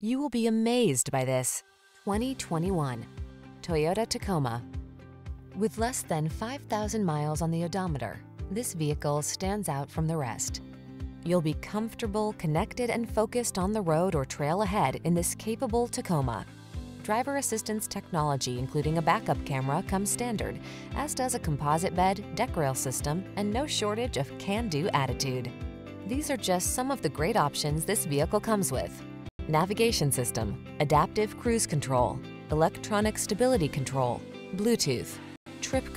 You will be amazed by this 2021 Toyota Tacoma. With less than 5,000 miles on the odometer, this vehicle stands out from the rest. You'll be comfortable, connected, and focused on the road or trail ahead in this capable Tacoma. Driver assistance technology, including a backup camera, comes standard, as does a composite bed, deck rail system, and no shortage of can-do attitude. These are just some of the great options this vehicle comes with. Navigation system, adaptive cruise control, electronic stability control, Bluetooth, trip